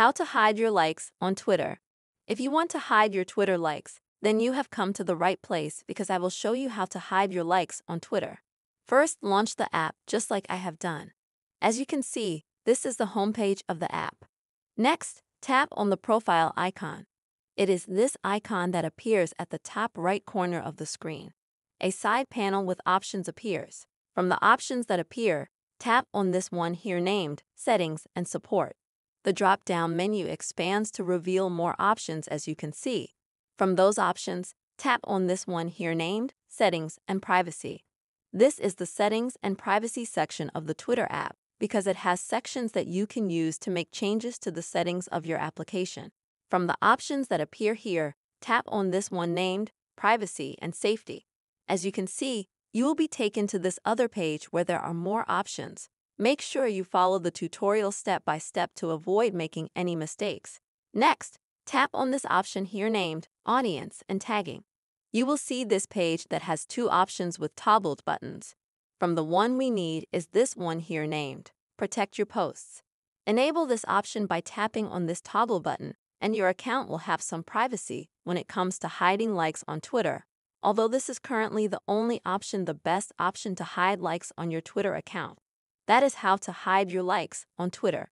How to hide your likes on Twitter. If you want to hide your Twitter likes, then you have come to the right place because I will show you how to hide your likes on Twitter. First, launch the app just like I have done. As you can see, this is the homepage of the app. Next, tap on the profile icon. It is this icon that appears at the top right corner of the screen. A side panel with options appears. From the options that appear, tap on this one here named Settings and Support. The drop down menu expands to reveal more options as you can see. From those options, tap on this one here named Settings and Privacy. This is the Settings and Privacy section of the Twitter app because it has sections that you can use to make changes to the settings of your application. From the options that appear here, tap on this one named Privacy and Safety. As you can see, you will be taken to this other page where there are more options. Make sure you follow the tutorial step by step to avoid making any mistakes. Next, tap on this option here named Audience and Tagging. You will see this page that has two options with toggled buttons. From the one we need is this one here named Protect Your Posts. Enable this option by tapping on this toggle button, and your account will have some privacy when it comes to hiding likes on Twitter. Although this is currently the only option, the best option to hide likes on your Twitter account. That is how to hide your likes on Twitter.